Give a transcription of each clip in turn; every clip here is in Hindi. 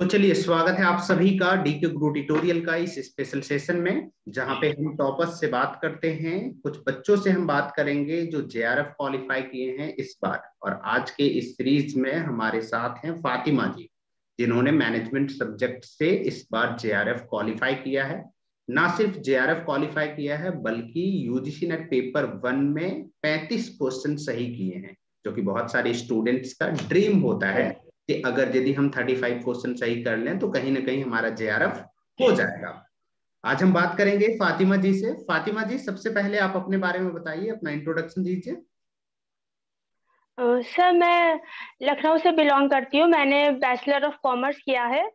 तो चलिए, स्वागत है आप सभी का डी के गुरु ट्यूटोरियल का इस स्पेशल सेशन में, जहाँ पे हम टॉपर्स से बात करते हैं। कुछ बच्चों से हम बात करेंगे जो जेआरएफ क्वालिफाई किए हैं इस बार। और आज के इस सीरीज़ में हमारे साथ हैं फातिमा जी, जिन्होंने मैनेजमेंट सब्जेक्ट से इस बार जेआरएफ क्वालिफाई किया है। ना सिर्फ़ जेआरएफ क्वालिफाई किया है, बल्कि यूजीसी नेट पेपर वन में पैंतीस क्वेश्चन सही किए हैं, जो कि बहुत सारे स्टूडेंट्स का ड्रीम होता है। कि अगर यदि हम 35 क्वेश्चन सही कर लें तो कहीं ना कहीं हमारा जेआरएफ हो जाएगा। आज हम बात करेंगे फातिमा जी से। फातिमा जी सबसे पहले आप अपने बारे में बताइए अपना इंट्रोडक्शन दीजिए। सर मैं लखनऊ से बिलोंग करती हूँ। मैंने बैचलर ऑफ़ कॉमर्स किया है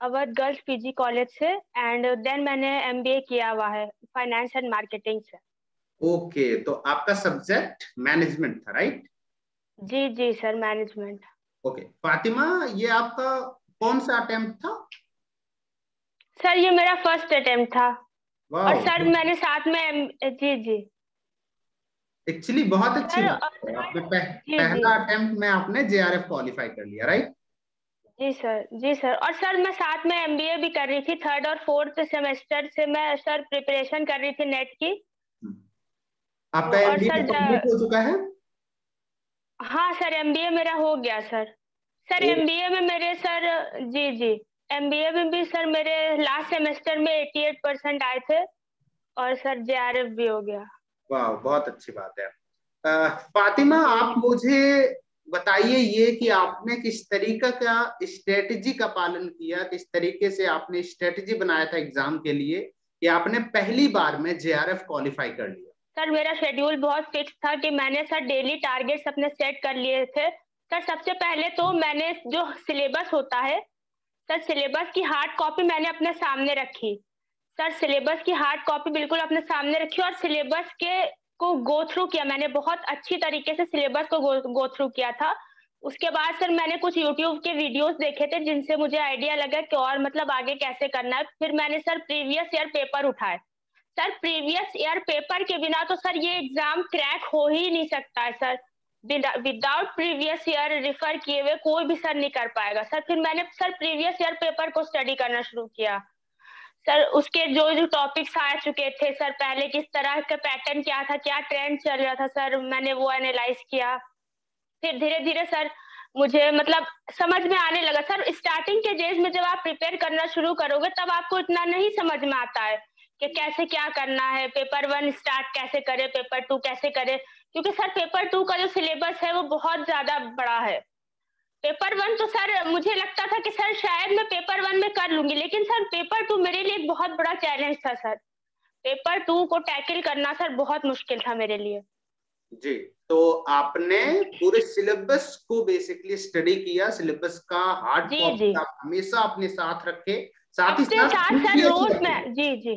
अवध गर्ल्स पीजी कॉलेज से एंड देन मैंने एमबीए किया हुआ है फाइनेंस एंड मार्केटिंग से। ओके तो आपका सब्जेक्ट मैनेजमेंट था राइट जी जी सर मैनेजमेंट ओके फातिमा ये आपका कौन सा अटेम्प्ट था? सर ये मेरा फ़र्स्ट अटेम्प्ट था। और सर मैंने साथ में जी जी। एक्चुअली बहुत अच्छी बात है। आपने पह, पहला अटेम्प्ट में आपने जेआरएफ क्वालिफाई कर लिया राइट जी सर जी सर और सर मैं साथ में एमबीए भी कर रही थी। थर्ड और फोर्थ सेमेस्टर से मैं सर प्रिपरेशन कर रही थी नेट की। हम्म। आपका एमबीए कंप्लीट हो चुका है? हाँ सर एमबीए मेरा हो गया सर। सर एमबीए में मेरे सर जी जी। एमबीए में भी सर मेरे लास्ट सेमेस्टर में 88 परसेंट आए थे और सर जेआरएफ भी हो गया। वाह बहुत अच्छी बात है। आ, फातिमा आप मुझे बताइए ये कि आपने किस तरीका का स्ट्रेटजी का पालन किया किस तरीके से आपने स्ट्रेटजी बनाया था एग्ज़ाम के लिए कि आपने पहली बार में जेआरएफ क्वालिफाई कर लिया? सर मेरा शेड्यूल बहुत फिक्स था कि मैंने सर डेली टारगेट्स अपने सेट कर लिए थे। सर सबसे पहले तो मैंने जो सिलेबस होता है सर सिलेबस की हार्ड कॉपी मैंने अपने सामने रखी। सर सिलेबस की हार्ड कॉपी बिल्कुल अपने सामने रखी और सिलेबस के को गो थ्रू किया। मैंने बहुत अच्छी तरीके से सिलेबस को गो, थ्रू किया था। उसके बाद सर मैंने कुछ यूट्यूब के वीडियोस देखे थे जिनसे मुझे आइडिया लगा कि और मतलब आगे कैसे करना है। फिर मैंने सर प्रीवियस ईयर पेपर उठाए। सर प्रीवियस ईयर पेपर के बिना तो सर ये एग्ज़ाम क्रैक हो ही नहीं सकता है, sir. Without previous year refer किए हुए कोई भी सर नहीं कर पाएगा। सर, फिर मैंने, सर प्रीवियस ईयर पेपर को स्टडी करना शुरू किया। सर, उसके जो जो टॉपिक्स आ चुके थे, सर, पहले किस तरह का पैटर्न क्या था, क्या ट्रेंड चल रहा था, सर, मैंने वो एनालाइज किया। फिर धीरे धीरे सर, मुझे मतलब समझ में आने लगा। सर स्टार्टिंग के डेज़ में जब आप प्रिपेयर करना शुरू करोगे, तब आपको इतना नहीं समझ में आता है। कि कैसे क्या करना है पेपर वन स्टार्ट कैसे करे पेपर टू कैसे करे? क्योंकि सर पेपर टू का जो सिलेबस है वो बहुत ज़्यादा बड़ा है। पेपर वन तो सर मुझे लगता था कि सर शायद मैं पेपर वन में कर लूँगी लेकिन सर पेपर टू मेरे लिए एक बहुत बड़ा चैलेंज था सर पेपर टू को टैकल करना सर बहुत मुश्किल था मेरे लिए। जी तो आपने पूरे सिलेबस को बेसिकली स्टडी किया सिलेबस का हार्ड कॉपी आप हमेशा अपने साथ रखे साथ ही साथ, साथ सर रोज में जी जी।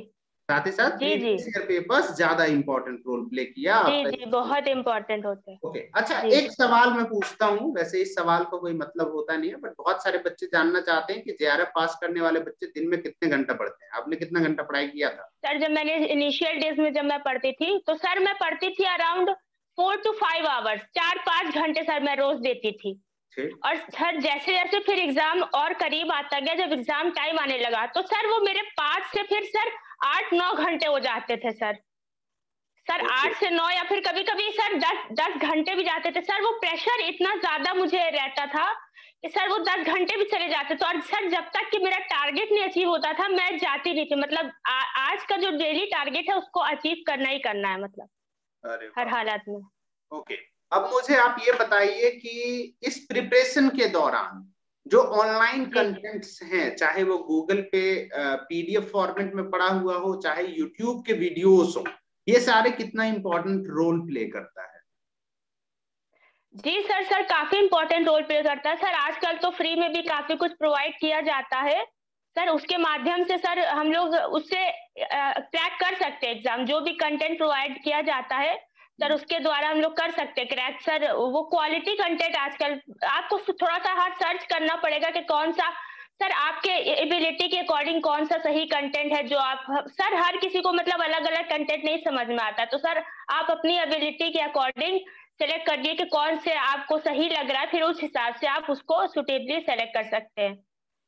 साथ ही साथ जी पेपर्स ज़्यादा इम्पोर्टेंट रोल प्ले किया जी जी बहुत इम्पोर्टेंट होते हैं। ओके अच्छा एक सवाल मैं पूछता हूँ वैसे इस सवाल का कोई मतलब होता नहीं है बट बहुत सारे बच्चे जानना चाहते हैं कि जेआरएफ पास करने वाले बच्चे दिन में कितने घंटा पढ़ते हैं? आपने कितना घंटा पढ़ाई किया था? सर जब मैंने इनिशियल डेज़ में जब मैं पढ़ती थी तो सर मैं पढ़ती थी around four two five hours चार पाँच घंटे सर मैं रोज देती थी। और सर जैसे जैसे फिर एग्ज़ाम और करीब आता गया जब एग्ज़ाम टाइम आने लगा तो सर वो मेरे पास से फिर सर आठ नौ घंटे हो जाते थे सर। सर आठ से नौ या फिर कभी कभी सर दस दस घंटे भी जाते थे। सर वो प्रेशर इतना ज़्यादा मुझे रहता था कि सर वो दस घंटे भी चले जाते। थे और सर जब तक कि मेरा टारगेट नहीं अचीव होता था मैं जाती नहीं थी। मतलब आ, आज का जो डेली टारगेट है उसको अचीव करना ही करना है मतलब। हर हालत में। ओके। अब मुझे आप ये बताइए कि इस प्रिपरेशन के दौरान जो ऑनलाइन कंटेंट्स हैं चाहे वो गूगल पे पीडीएफ फॉर्मेट में पड़ा हुआ हो चाहे यूट्यूब के वीडियोस हो ये सारे कितना इम्पोर्टेंट रोल प्ले करता है? जी सर सर काफ़ी इम्पोर्टेंट रोल प्ले करता है। सर आजकल तो फ्री में भी काफ़ी कुछ प्रोवाइड किया जाता है। सर उसके माध्यम से सर हम लोग उससे क्रैक कर सकते हैं एग्ज़ाम जो भी कंटेंट प्रोवाइड किया जाता है। सर उसके द्वारा हम लोग कर सकते हैं। क्रैक सर वो क्वालिटी कंटेंट आजकल आपको थोड़ा सा हाथ सर्च करना पड़ेगा कि कौन सा सर आपके एबिलिटी के अकॉर्डिंग कौन सा सही कंटेंट है जो आप सर हर किसी को मतलब अलग अलग कंटेंट नहीं समझ में आता। तो सर आप अपनी एबिलिटी के अकॉर्डिंग सेलेक्ट कर दिए कि कौन से आपको सही लग रहा है फिर उस हिसाब से आप उसको सुटेबली सेलेक्ट कर सकते हैं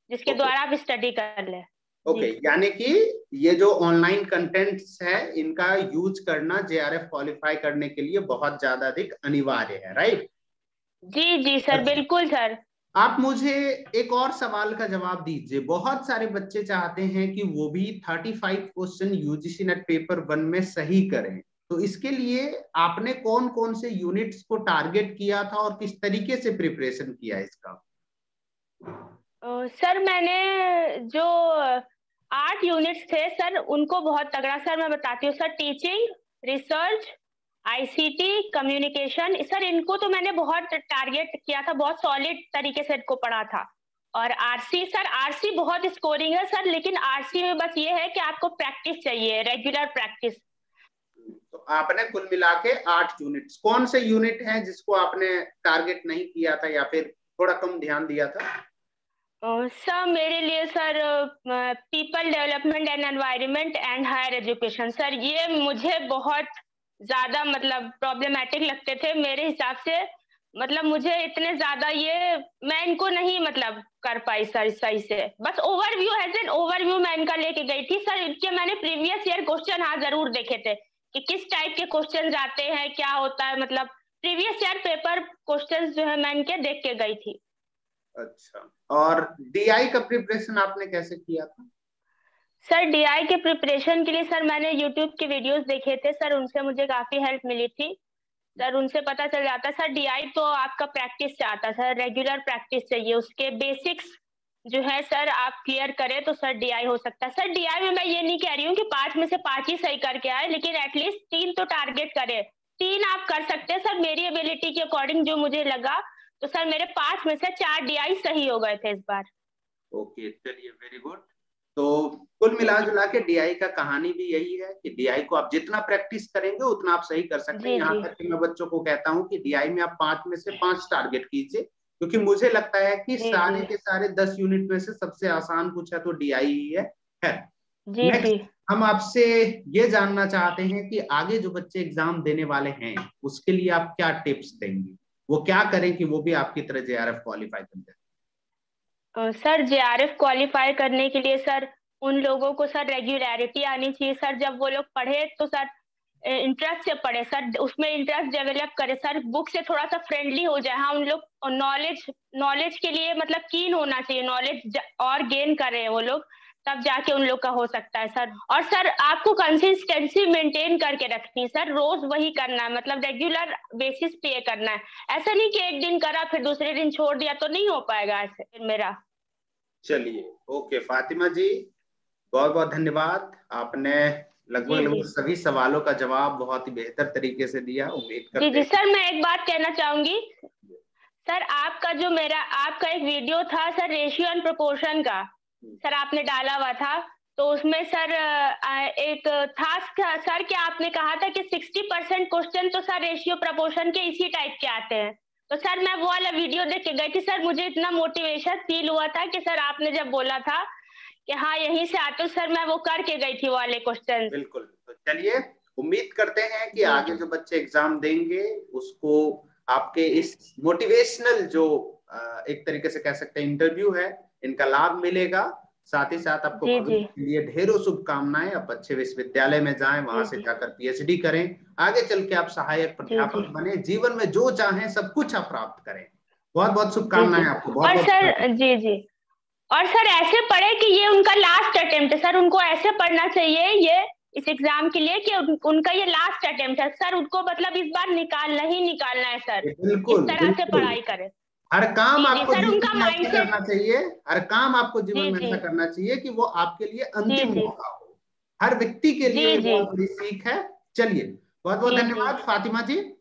जिसके okay. द्वारा आप स्टडी कर ले। ओके okay, यानी कि ये जो ऑनलाइन कंटेंट्स है इनका यूज़ करना जेआरएफ क्वालिफाई करने के लिए बहुत ज़्यादा अधिक अनिवार्य है राइट जी जी सर अच्छा। बिल्कुल सर। आप मुझे एक और सवाल का जवाब दीजिए। बहुत सारे बच्चे चाहते हैं कि वो भी 35 question UGC NET paper one में सही करें। तो इसके लिए आपने कौन कौन से यूनिट्स को टारगेट किया था और किस तरीके से प्रिपरेशन किया इसका? सर uh, मैंने जो आठ यूनिट्स थे, सर। उनको बहुत तगड़ा, सर, मैं बताती हूँ। Sir teaching research ICT communication sir, इनको तो मैंने बहुत टारगेट किया था, बहुत सॉलिड तरीके से इनको पढ़ा था। और आरसी सर आरसी बहुत स्कोरिंग है, सर, लेकिन आरसी में बस ये है कि आपको प्रैक्टिस चाहिए रेगुलर प्रैक्टिस तो आपने कुल मिला के आठ यूनिट कौन से यूनिट है जिसको आपने टारगेट नहीं किया था या फिर थोड़ा कम ध्यान दिया था? सर, मेरे लिए sir people development and environment and higher education. Sir, ये मुझे बहुत ज़्यादा मतलब प्रॉब्लमेटिक लगते थे। मेरे हिसाब से मतलब मुझे इतने ज़्यादा ये मैं इनको नहीं मतलब कर पाई सर सही से। बस ओवरव्यू एज एन ओवरव्यू मैं इनका लेके गई थी। सर, इनके मैंने प्रीवियस ईयर क्वेश्चन हाँ ज़रूर देखे थे कि किस टाइप के क्वेश्चन आते हैं, क्या होता है मतलब प्रीवियस ईयर पेपर क्वेश्चन जो है मैं इनके देख के गई थी। अच्छा। और डीआई का प्रिपरेशन आपने कैसे किया था? सर डीआई के प्रिपरेशन के लिए सर मैंने यूट्यूब के वीडियोस देखे थे। सर उनसे मुझे काफ़ी हेल्प मिली थी। सर उनसे पता चल जाता सर डीआई तो आपका प्रैक्टिस आता सर रेगुलर प्रैक्टिस चाहिए। उसके बेसिक्स जो है सर आप क्लियर करें तो सर डीआई हो सकता। है सर डीआई में मैं ये नहीं कह रही हूँ कि पाँच में से पाँच ही सही करके आए, लेकिन एटलीस्ट तीन तो टारगेट करे। तीन आप कर सकते हैं सर मेरी एबिलिटी के अकॉर्डिंग जो मुझे लगा। तो सर मेरे पाँच में से चार डीआई सही हो गए थे इस बार। ओके चलिए वेरी गुड तो कुल मिला जुला के डीआई का कहानी भी यही है कि डीआई को आप जितना प्रैक्टिस करेंगे उतना आप सही कर सकते हैं। यहाँ तक मैं बच्चों को कहता हूँ कि डीआई में आप पाँच में से पाँच टारगेट कीजिए क्योंकि मुझे लगता है कि सारे के सारे दस यूनिट में से सबसे आसान कुछ है तो डीआई ही है, है। जी जी। हम आपसे ये जानना चाहते हैं कि आगे जो बच्चे एग्ज़ाम देने वाले हैं उसके लिए आप क्या टिप्स देंगे? वो क्या करें कि वो भी आपकी तरह जे क्वालिफाई कर जाए सर जे क्वालिफाई करने के लिए, सर, उन लोगों को, सर रेगुलरिटी आनी चाहिए। सर, जब वो लोग पढ़े तो सर इंटरेस्ट से पढ़े। सर, उसमें इंटरेस्ट डेवलप करे। सर बुक से थोड़ा सा फ्रेंडली हो जाए। हाँ उन लोग नॉलेज नॉलेज के लिए मतलब कीन होना चाहिए। नॉलेज और गेन करे वो लोग। तब जाके उन लोग का हो सकता है सर। और सर आपको कंसिस्टेंसी मेंटेन करके रखनी है सर। रोज वही करना है मतलब रेगुलर बेसिस पे करना है। ऐसा नहीं कि एक दिन करा फिर दूसरे दिन छोड़ दिया तो नहीं हो पाएगा ऐसे मेरा। चलिए ओके। फातिमा जी बहुत बहुत धन्यवाद। आपने लगभग लगभग सभी सवालों का जवाब बहुत ही बेहतर तरीके से दिया उम्मीद करते जी। जी सर मैं एक बात कहना चाहूँगी। सर आपका जो मेरा आपका एक वीडियो था सर रेशियो एंड प्रोपोर्शन का। सर आपने डाला हुआ था। तो उसमें सर एक था सर क्या आपने कहा था कि 60 परसेंट क्वेश्चन तो सर रेशियो प्रपोर्शन के इसी टाइप के आते हैं। तो सर मैं वो वाला वीडियो देख के गई थी। सर मुझे इतना मोटिवेशन फील हुआ था कि सर आपने जब बोला था कि हाँ यहीं से आते सर मैं वो करके गई थी वाले क्वेश्चन बिल्कुल। तो चलिए उम्मीद करते हैं कि आगे जो बच्चे एग्ज़ाम देंगे उसको आपके इस मोटिवेशनल जो एक तरीके से कह सकते हैं इंटरव्यू है इनका लाभ मिलेगा। साथ ही साथ आपको के लिए ढेरों शुभकामनाएँ। आप अच्छे विश्वविद्यालय में जाएँ वहाँ से जाकर पीएचडी करें। आगे चल के आप सहायक प्राध्यापक बने। जीवन में जो चाहें सब कुछ आप प्राप्त करें। बहुत बहुत शुभकामनाएँ आपको। बहुत और सर जी जी। और सर ऐसे पढ़े कि ये उनका लास्ट अटेम्प्ट है। सर उनको ऐसे पढ़ना चाहिए ये इस एग्ज़ाम के लिए कि उन, उनका ये लास्ट अटेम्प्ट है। सर उनको मतलब इस बार निकालना ही निकालना है सर। इस तरह से पढ़ाई करें। हर काम आपको जीवन में करना चाहिए हर काम आपको जीवन में ऐसा करना चाहिए कि वो आपके लिए अंतिम मौका हो। हर व्यक्ति के लिए बहुत बड़ी सीख है। चलिए बहुत बहुत धन्यवाद फातिमा जी।